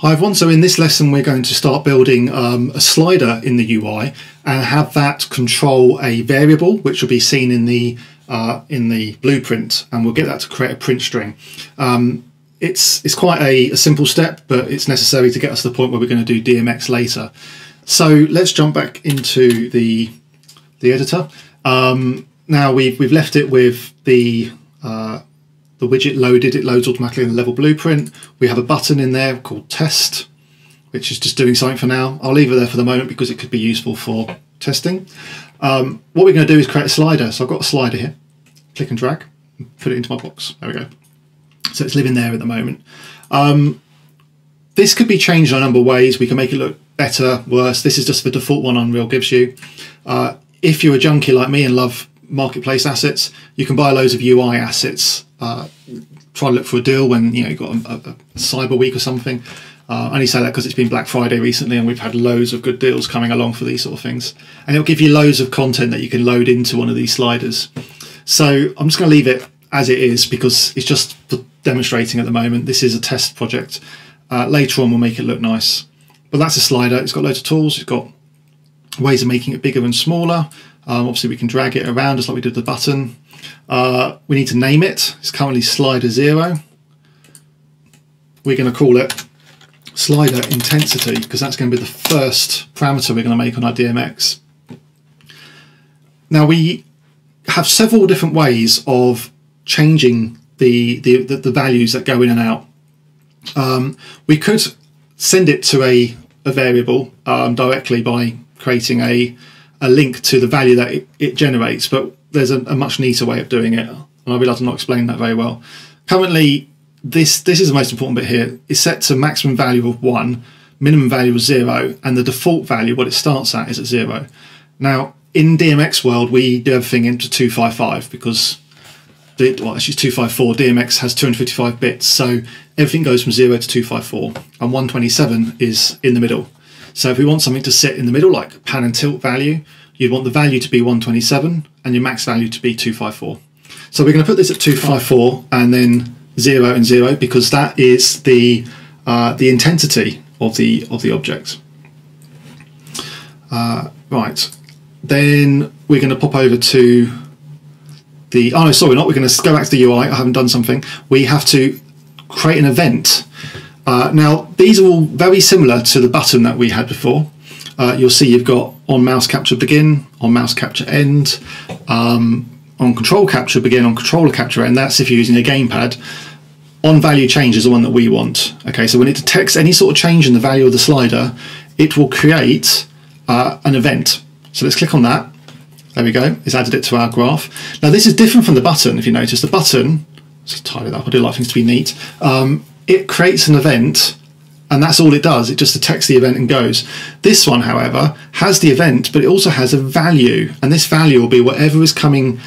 Hi everyone, so in this lesson we're going to start building um, a slider in the UI and have that control a variable which will be seen in the uh, in the blueprint and we'll get that to create a print string. Um, it's, it's quite a, a, simple step but it's necessary to get us to the point where we're going to do DMX later. So let's jump back into the, the editor. Um, now we've, we've left it with the uh, the widget loaded, it loads automatically in the level blueprint. We have a button in there called test, which is just doing something for now. I'll leave it there for the moment because it could be useful for testing. Um, what we're going to do is create a slider. So I've got a slider here, click and drag, put it into my box. There we go. So it's living there at the moment. Um, this could be changed in a number of ways. We can make it look better, worse. This is just the default one Unreal gives you. Uh, if you're a junkie like me and love marketplace assets, you can buy loads of UI assets uh, try to look for a deal when you know you've got a, a, cyber week or something. Uh, I only say that because it's been Black Friday recently and we've had loads of good deals coming along for these sort of things. And it'll give you loads of content that you can load into one of these sliders. So I'm just going to leave it as it is because it's just demonstrating at the moment. This is a test project. Uh, later on we'll make it look nice. But that's a slider. It's got loads of tools. It's got ways of making it bigger and smaller. Um, obviously we can drag it around just like we did the button. Uh, we need to name it. It's currently slider zero. We're going to call it slider intensity because that's going to be the first parameter we're going to make on our DMX. Now we have several different ways of changing the, the, the, values that go in and out. Um, we could send it to a, a variable um, directly by creating a, a link to the value that it, it generates, but there's a, a, much neater way of doing it, and I'll be I'm not explain that very well. Currently, this this is the most important bit here. It's set to maximum value of one, minimum value of zero, and the default value, what it starts at, is at zero. Now, in DMX world, we do everything into 255 because the, well, actually 254. DMX has 255 bits, so everything goes from zero to 254, and 127 is in the middle. So if we want something to sit in the middle, like pan and tilt value, you'd want the value to be 127 and your max value to be 254. So we're going to put this at 254 and then 0 and 0 because that is the uh, the intensity of the of the object. Uh, right, then we're going to pop over to the, oh no, sorry, not, we're going to go back to the UI, I haven't done something. We have to create an event. Uh, now, these are all very similar to the button that we had before uh, you'll see you've got on mouse capture begin, on mouse capture end, um, on control capture begin, on controller capture end. That's if you're using a gamepad. On value change is the one that we want. Okay, so when it detects any sort of change in the value of the slider, it will create uh, an event. So let's click on that. There we go. It's added it to our graph. Now this is different from the button. If you notice, the button. Let's tidy it up. I do like things to be neat. Um, it creates an event and that's all it does. It just detects the event and goes. This one, however, has the event, but it also has a value, and this value will be whatever is coming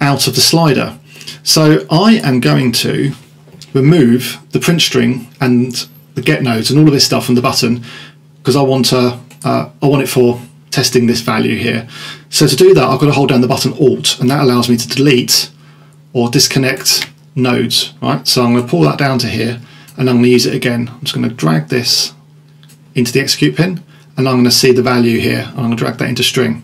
out of the slider. So I am going to remove the print string and the get nodes and all of this stuff from the button because I want to uh, I want it for testing this value here. So to do that, I've got to hold down the button Alt, and that allows me to delete or disconnect nodes. Right. So I'm going to pull that down to here and I'm going to use it again. I'm just going to drag this into the execute pin and I'm going to see the value here and I'm going to drag that into string.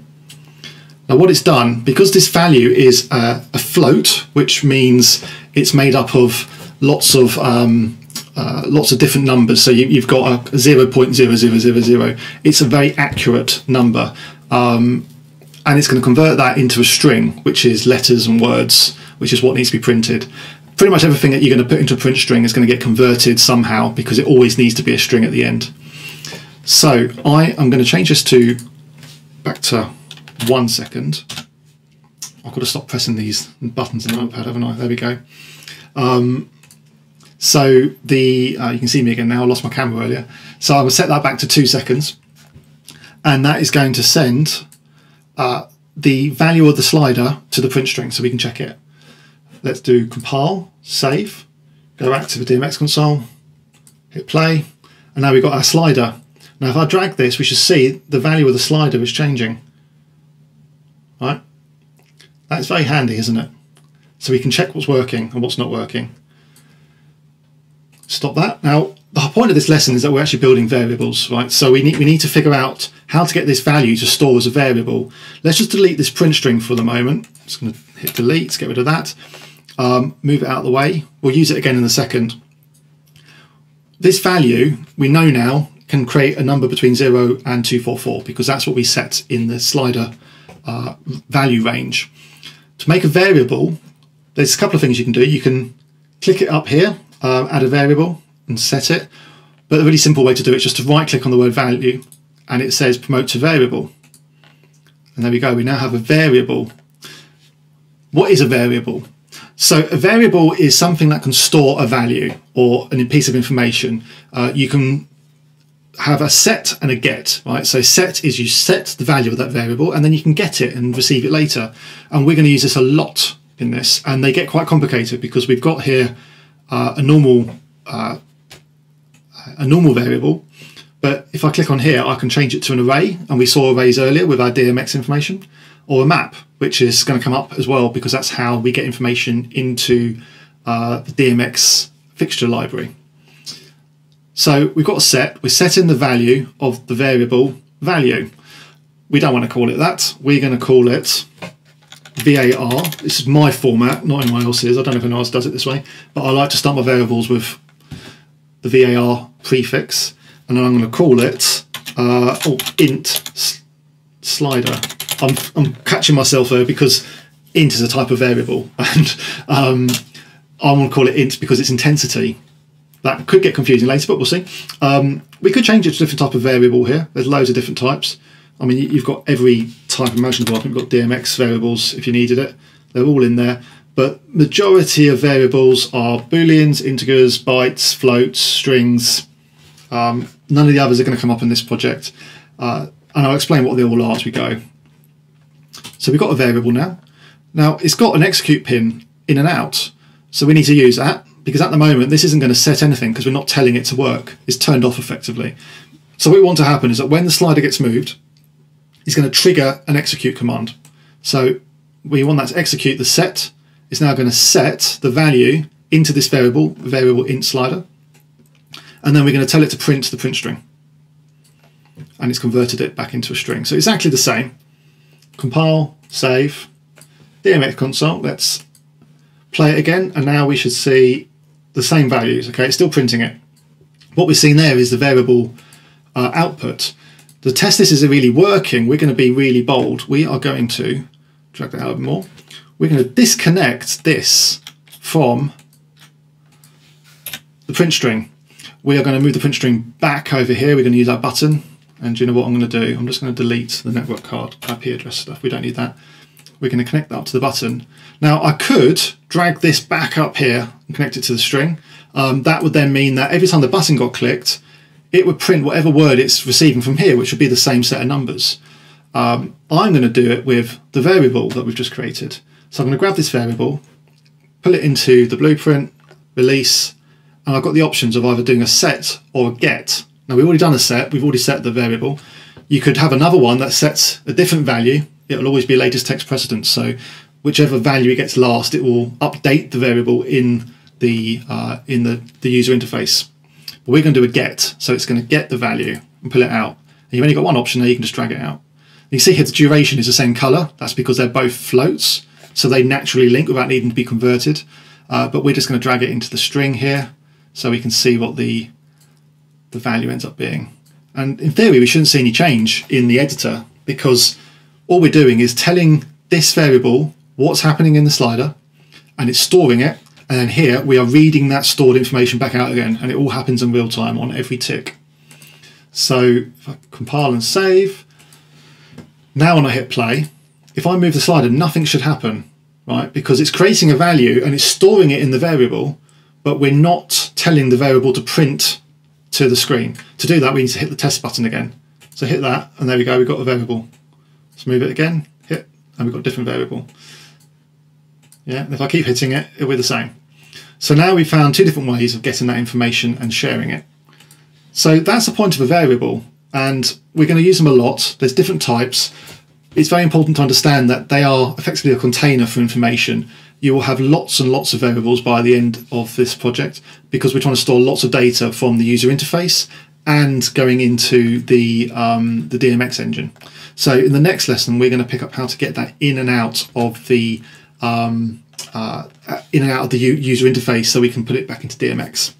Now what it's done, because this value is a, a float, which means it's made up of lots of um, uh, lots of different numbers. So you, have got a 0.0000. It's a very accurate number. Um, and it's going to convert that into a string, which is letters and words, which is what needs to be printed pretty much everything that you're going to put into a print string is going to get converted somehow because it always needs to be a string at the end. So I am going to change this to back to one second. I've got to stop pressing these buttons in the notepad, haven't I? There we go. Um, so the uh, you can see me again now. I lost my camera earlier. So I will set that back to two seconds, and that is going to send uh, the value of the slider to the print string, so we can check it. Let's do compile, save, go back to the DMX console, hit play, and now we've got our slider. Now if I drag this, we should see the value of the slider is changing. Right? That's very handy, isn't it? So we can check what's working and what's not working. Stop that. Now, the point of this lesson is that we're actually building variables, right? So we need, we need to figure out how to get this value to store as a variable. Let's just delete this print string for the moment. Just going to hit delete, get rid of that. Um, move it out of the way. We'll use it again in a second. This value, we know now, can create a number between 0 and 244 because that's what we set in the slider uh, value range. To make a variable, there's a couple of things you can do. You can click it up here, uh, add a variable, and set it. But a really simple way to do it is just to right click on the word value and it says promote to variable. And there we go, we now have a variable. What is a variable? So a variable is something that can store a value or a piece of information. Uh, you can have a set and a get, right? So set is you set the value of that variable and then you can get it and receive it later. And we're going to use this a lot in this and they get quite complicated because we've got here uh, a normal uh, a normal variable but if I click on here I can change it to an array and we saw arrays earlier with our DMX information or a map which is going to come up as well because that's how we get information into uh, the DMX fixture library. So we've got a set, we're setting the value of the variable value. We don't want to call it that, we're going to call it VAR. This is my format, not anyone else's. I don't know if anyone else does it this way, but I like to start my variables with the VAR prefix, and then I'm going to call it uh, oh, int slider. I'm, I'm catching myself there because int is a type of variable, and um, I want to call it int because it's intensity. That could get confusing later, but we'll see. Um, we could change it to a different type of variable here. There's loads of different types. I mean, you've got every type of motion development. You've got DMX variables if you needed it. They're all in there. But majority of variables are booleans, integers, bytes, floats, strings. Um, none of the others are going to come up in this project. Uh, and I'll explain what they all are as we go. So we've got a variable now. Now it's got an execute pin in and out. So we need to use that because at the moment this isn't going to set anything because we're not telling it to work. It's turned off effectively. So what we want to happen is that when the slider gets moved, it's going to trigger an execute command. So we want that to execute the set. It's now going to set the value into this variable, variable int slider. And then we're going to tell it to print the print string. And it's converted it back into a string. So exactly the same. Compile, save, DMX console. Let's play it again. And now we should see the same values. Okay, it's still printing it. What we're seeing there is the variable uh, output. To test this is really working, we're going to be really bold. We are going to drag that out a bit more. We're going to disconnect this from the print string. We are going to move the print string back over here. We're going to use our button. And you know what I'm going to do? I'm just going to delete the network card IP address stuff. We don't need that. We're going to connect that up to the button. Now I could drag this back up here and connect it to the string. Um, that would then mean that every time the button got clicked, it would print whatever word it's receiving from here, which would be the same set of numbers. Um, I'm going to do it with the variable that we've just created. So I'm going to grab this variable, pull it into the blueprint, release, and I've got the options of either doing a set or a get. Now we've already done a set, we've already set the variable. You could have another one that sets a different value. It'll always be latest text precedence. So whichever value it gets last, it will update the variable in the uh, in the, the user interface. But we're going to do a get, so it's going to get the value and pull it out. And you've only got one option there, you can just drag it out. You see here the duration is the same color. That's because they're both floats, so they naturally link without needing to be converted. Uh, but we're just going to drag it into the string here so we can see what the, the value ends up being. And in theory, we shouldn't see any change in the editor because all we're doing is telling this variable what's happening in the slider and it's storing it. And then here we are reading that stored information back out again and it all happens in real time on every tick. So if I compile and save, now when I hit play, if I move the slider, nothing should happen, right? Because it's creating a value and it's storing it in the variable, but we're not telling the variable to print to the screen. To do that, we need to hit the test button again. So hit that, and there we go, we've got a variable. Let's move it again, hit, and we've got a different variable. Yeah, and if I keep hitting it, it'll be the same. So now we've found two different ways of getting that information and sharing it. So that's the point of a variable, and we're going to use them a lot. There's different types. It's very important to understand that they are effectively a container for information, you will have lots and lots of variables by the end of this project because we're trying to store lots of data from the user interface and going into the um, the DMX engine. So in the next lesson, we're going to pick up how to get that in and out of the um, uh, in and out of the user interface so we can put it back into DMX.